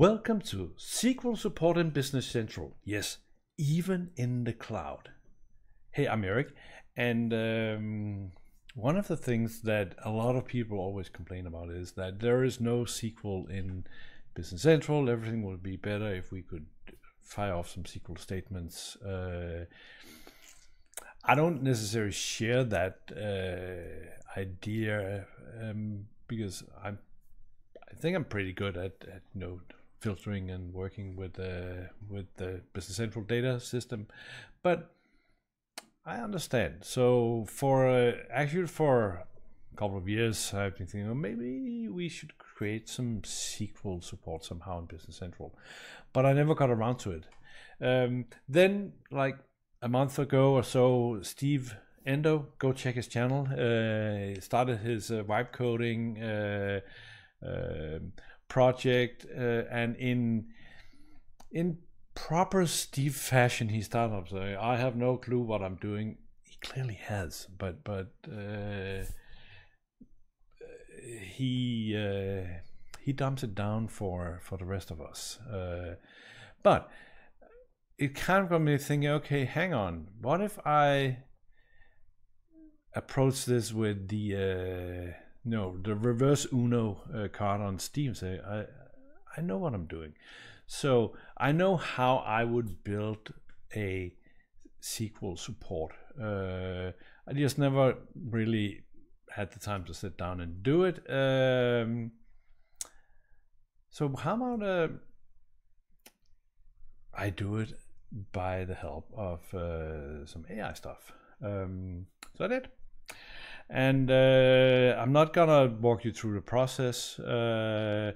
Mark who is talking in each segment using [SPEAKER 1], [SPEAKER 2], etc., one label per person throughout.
[SPEAKER 1] Welcome to SQL Support in Business Central. Yes, even in the cloud. Hey, I'm Erik, and um, one of the things that a lot of people always complain about is that there is no SQL in Business Central. Everything would be better if we could fire off some SQL statements. Uh, I don't necessarily share that uh, idea um, because I'm I think I'm pretty good at, at filtering and working with the with the Business Central data system, but I understand. So for uh, actually for a couple of years, I've been thinking, well, maybe we should create some SQL support somehow in Business Central, but I never got around to it. Um, then, like a month ago or so, Steve Endow, go check his channel. Uh, started his uh, vibe coding. Uh, um, project uh, and in in proper Steve fashion he started up. Saying I have no clue what I'm doing. He clearly has but but uh, he uh, he dumps it down for for the rest of us. Uh, but it kind of got me thinking okay hang on. What if I approach this with the uh, no, the reverse Uno uh, card on Steam. Say, I, I know what I'm doing. So I know how I would build a SQL support. Uh, I just never really had the time to sit down and do it. Um, so how about uh, I do it by the help of uh, some AI stuff. Um, so I did and uh, I'm not gonna walk you through the process uh,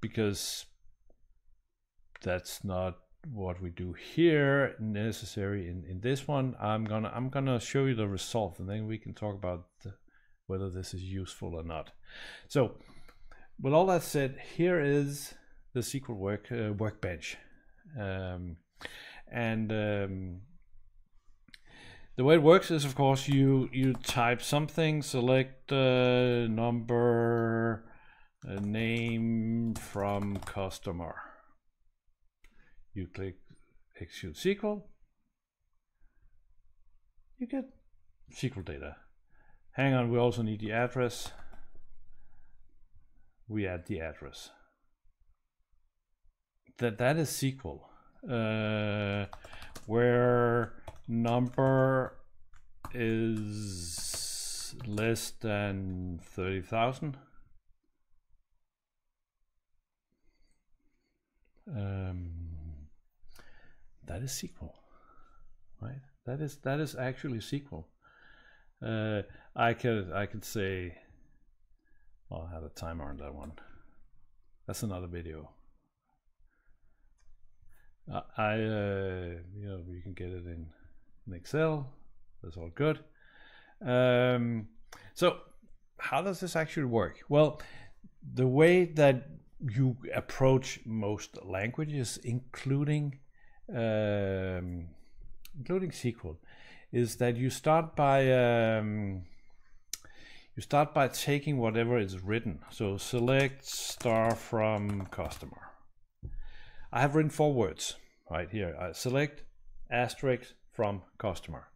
[SPEAKER 1] because that's not what we do here necessary in, in this one. I'm gonna I'm gonna show you the result and then we can talk about the, whether this is useful or not. So with all that said, here is the SQL work uh, workbench. Um, and um, the way it works is, of course, you you type something, select a number, a name from customer. You click execute SQL. You get SQL data. Hang on, we also need the address. We add the address. That that is SQL. Uh, where number is less than 30,000. Um, that is SQL, right? That is that is actually SQL. Uh, I could I could say, well, I have a timer on that one. That's another video. I uh, you know you can get it in Excel. That's all good. Um, so how does this actually work? Well, the way that you approach most languages, including um, including SQL, is that you start by um, you start by taking whatever is written. So select star from customer. I have written four words right here. I select asterisk from customer.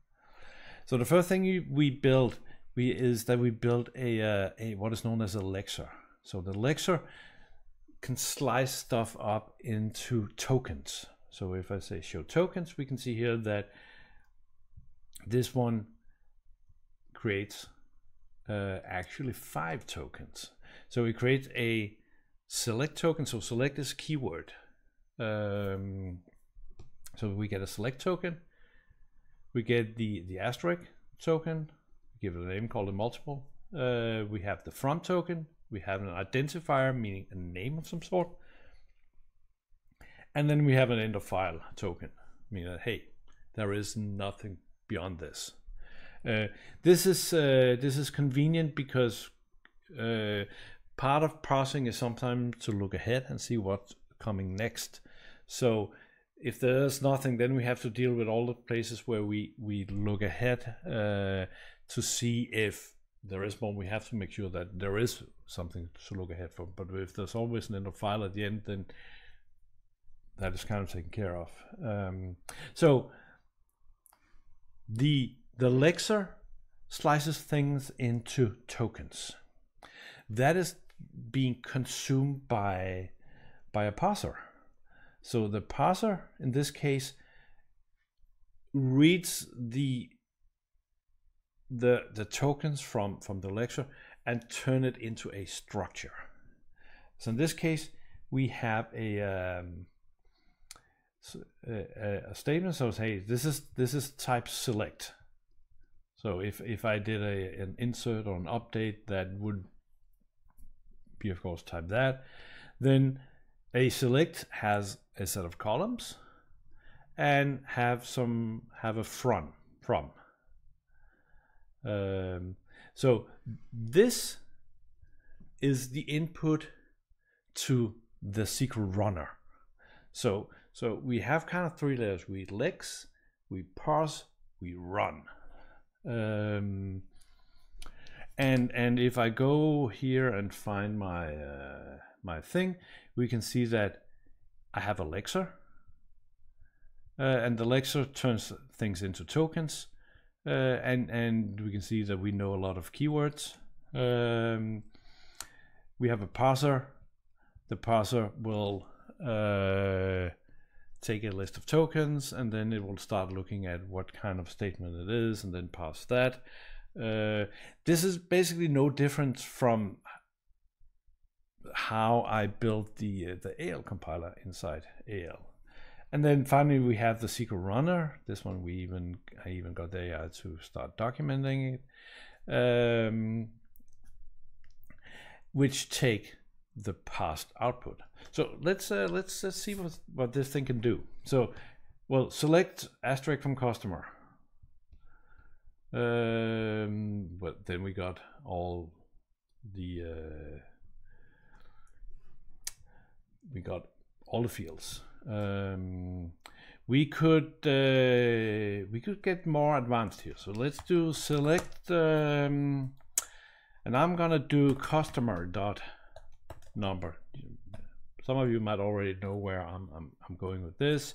[SPEAKER 1] So the first thing we build we, is that we build a, uh, a what is known as a lexer. So the lexer can slice stuff up into tokens. So if I say show tokens, we can see here that this one creates uh, actually five tokens. So we create a select token. So select is keyword. Um, so we get a select token we get the, the asterisk token, give it a name called a multiple. Uh, we have the front token, we have an identifier, meaning a name of some sort. And then we have an end of file token, meaning that, hey, there is nothing beyond this. Uh, this is uh, this is convenient because uh, part of parsing is sometimes to look ahead and see what's coming next. So if there's nothing, then we have to deal with all the places where we we look ahead uh, to see if there is one, we have to make sure that there is something to look ahead for. But if there's always an end of file at the end, then that is kind of taken care of. Um, so the the lexer slices things into tokens. That is being consumed by by a parser. So the parser in this case reads the the the tokens from from the lexer and turn it into a structure. So in this case, we have a um, a, a statement. So hey, this is this is type select. So if if I did a an insert or an update, that would be of course type that. Then a select has a set of columns and have some have a from from. Um, so this is the input to the SQL runner. So so we have kind of three layers. We lex, we parse, we run. Um, and and if I go here and find my uh, my thing, we can see that I have a lexer, uh, and the lexer turns things into tokens, uh, and and we can see that we know a lot of keywords. Um, we have a parser. The parser will uh, take a list of tokens, and then it will start looking at what kind of statement it is, and then parse that. Uh, this is basically no different from how I built the uh, the AL compiler inside AL. And then finally we have the SQL runner. This one we even I even got the AI to start documenting it, um, which take the past output. So let's uh, let's uh, see what what this thing can do. So, well, select asterisk from customer. Um, but then we got all the uh, we got all the fields. Um, we could uh, we could get more advanced here. So let's do select, um, and I'm gonna do customer dot number. Some of you might already know where I'm I'm, I'm going with this.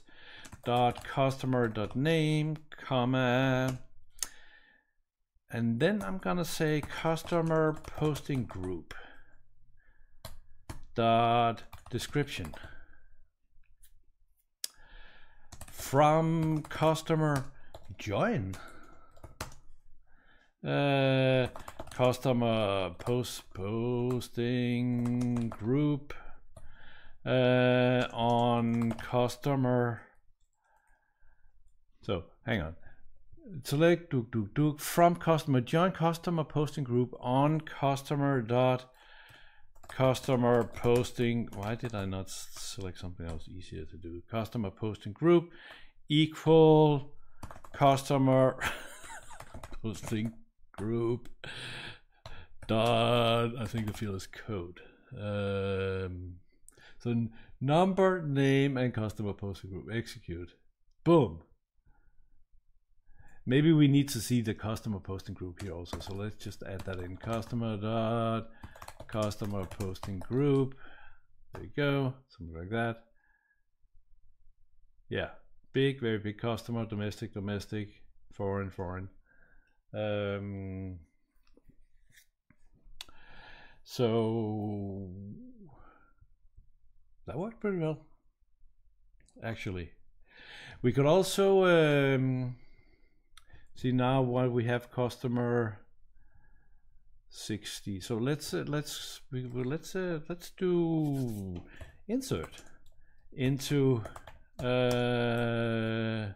[SPEAKER 1] Dot customer dot name comma and then I'm gonna say customer posting group dot description. From customer join. Uh, customer post posting group uh, on customer. So hang on select Duke Duke Duke from customer join customer posting group on customer dot customer posting. Why did I not select something else easier to do? Customer posting group equal customer posting group dot I think the field is code. Um, so number name and customer posting group. Execute. Boom Maybe we need to see the customer posting group here also. So let's just add that in customer dot customer posting group. There you go, something like that. Yeah, big, very big customer, domestic, domestic, foreign, foreign. Um, so that worked pretty well, actually. We could also um, see now while we have customer 60 so let's uh, let's we, let's uh, let's do insert into uh,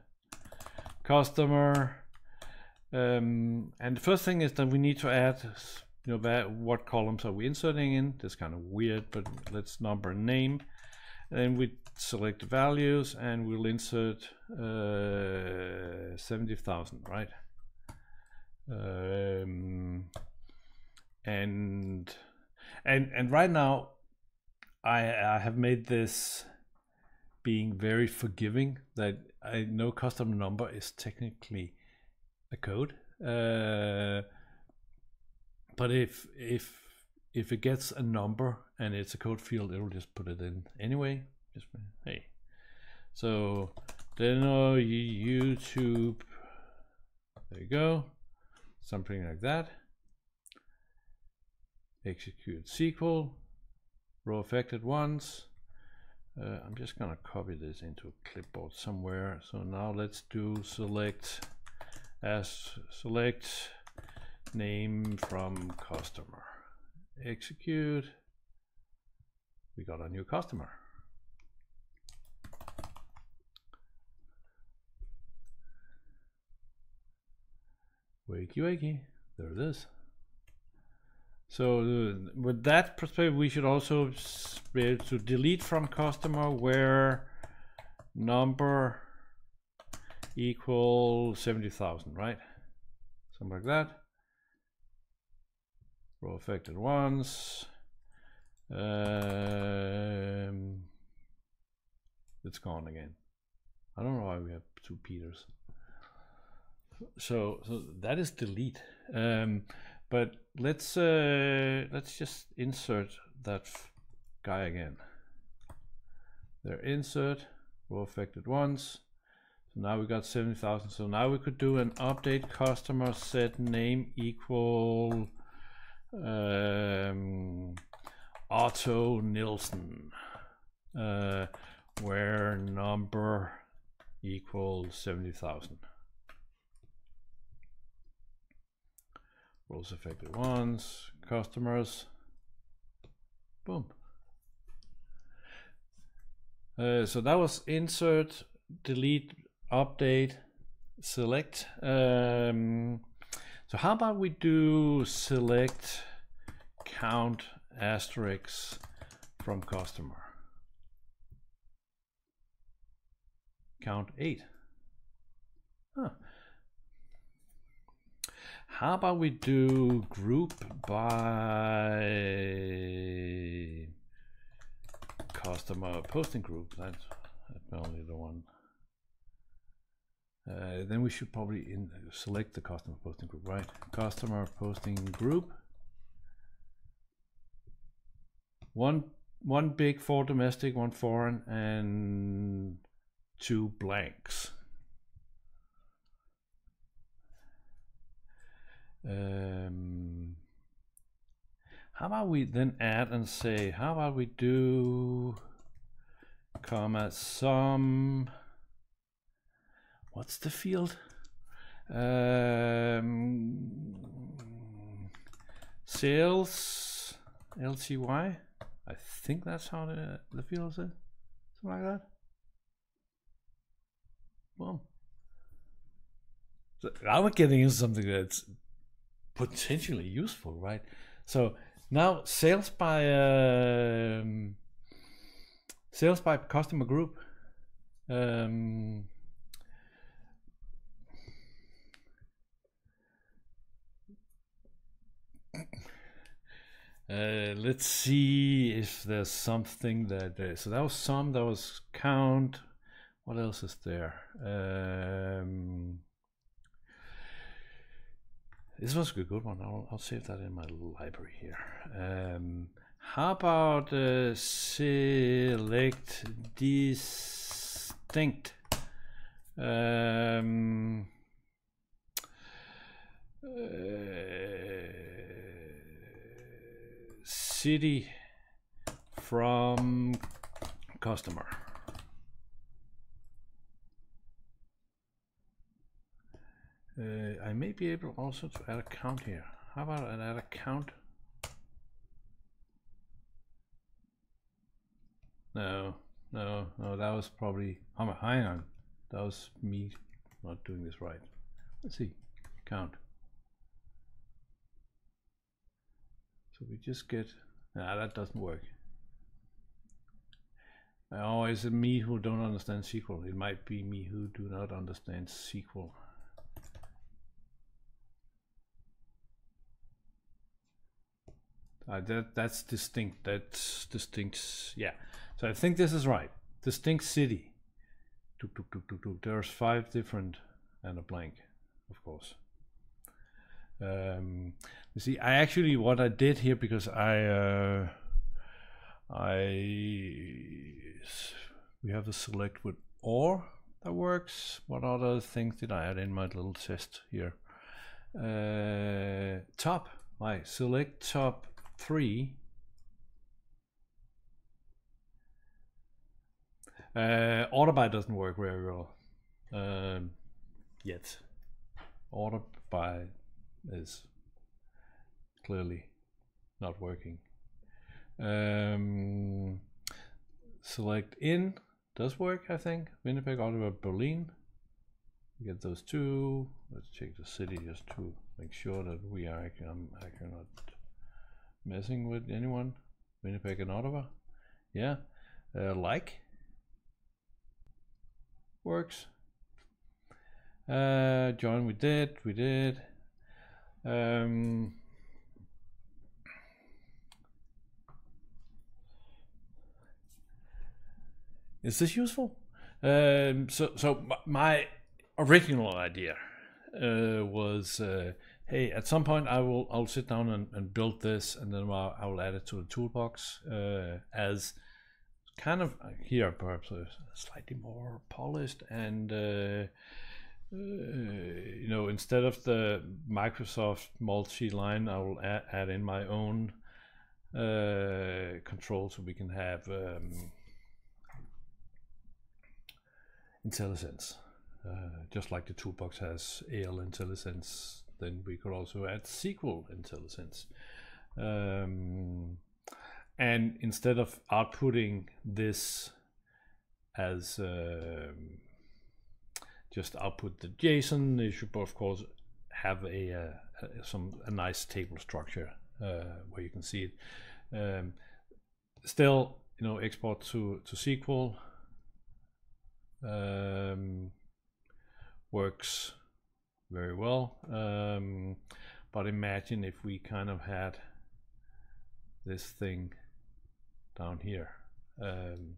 [SPEAKER 1] customer um, and the first thing is that we need to add you know what columns are we inserting in? That's kind of weird but let's number name and we select values and we'll insert uh, 70,000, right? Um, and and and right now I I have made this being very forgiving that I know customer number is technically a code. Uh, but if if if it gets a number and it's a code field, it'll just put it in anyway. Just hey. So then uh, YouTube. There you go. Something like that. Execute SQL. Row affected ones. Uh, I'm just gonna copy this into a clipboard somewhere. So now let's do select as select name from customer. Execute. We got a new customer. Wakey wakey, there it is. So uh, with that perspective, we should also be able to delete from customer where number equal 70,000, right? Something like that. Row affected once. Um, it's gone again. I don't know why we have two Peters. So, so that is delete. Um, but let's uh, let's just insert that guy again. There, insert row affected once. So now we got 70,000. So now we could do an update customer set name equal um, Otto Nilsson, uh, where number equals 70,000. rows affected ones, customers, boom. Uh, so that was insert, delete, update, select. Um, so how about we do select, count, asterisk from customer. Count eight. Huh. How about we do group by customer posting group? That's, that's only the one. Uh, then we should probably in, select the customer posting group, right? Customer posting group. One one big, four domestic, one foreign, and two blanks. Um, how about we then add and say, how about we do comma sum, what's the field? Um, sales LCY. I think that's how the, the field is. Something like that. Boom. So now we're getting into something that's potentially useful, right? So now sales by um, sales by customer group. Um, uh, let's see if there's something that uh, so that was sum that was count. What else is there? Um, this was a good one. I'll, I'll save that in my library here. Um, how about uh, select distinct? Um, uh, city from customer. Uh, I may be able also to add a count here. How about an add a count? No, no, no, that was probably, oh, hang on. That was me not doing this right. Let's see, count. So we just get, nah, that doesn't work. Oh, is it me who don't understand SQL? It might be me who do not understand SQL. Uh, that that's distinct. That's distinct. Yeah. So I think this is right. Distinct city. There's five different and a blank, of course. Um, you see, I actually what I did here because I uh, I we have a select with or that works. What other things did I add in my little test here? Uh, top, my select top three. Uh, by doesn't work very well um, yet. By is clearly not working. Um, select in does work, I think. Winnipeg, Ottawa, Berlin. Get those two. Let's check the city just to make sure that we are I'm actually not messing with anyone. Winnipeg and Ottawa. Yeah. Uh, like works. Uh, join we did, we did. Um, is this useful? Um, so, so my original idea uh, was, uh, hey, at some point I will I'll sit down and, and build this, and then I'll, I will add it to the toolbox uh, as kind of here perhaps slightly more polished and. Uh, you know, instead of the Microsoft multi-line, I will add, add in my own uh, control so we can have um, IntelliSense. Uh, just like the toolbox has AL IntelliSense, then we could also add SQL IntelliSense. Um, and instead of outputting this as um, just output the JSON. You should, of course, have a, uh, some a nice table structure uh, where you can see it. Um, still, you know, export to to SQL um, works very well. Um, but imagine if we kind of had this thing down here. Um,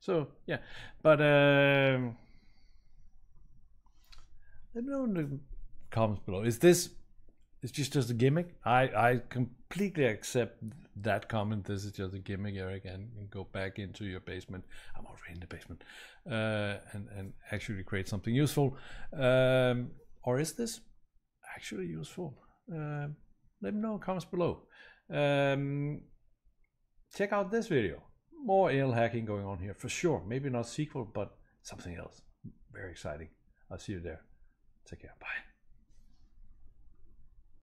[SPEAKER 1] so yeah, but um, let me know in the comments below. Is this is just just a gimmick? I I completely accept that comment. This is just a gimmick, Erik, and, and go back into your basement. I'm already in the basement, uh, and and actually create something useful. Um, or is this actually useful? Uh, let me know in comments below. Um, check out this video. More AL hacking going on here for sure. Maybe not SQL, but something else. Very exciting. I'll see you there. Take care. Bye.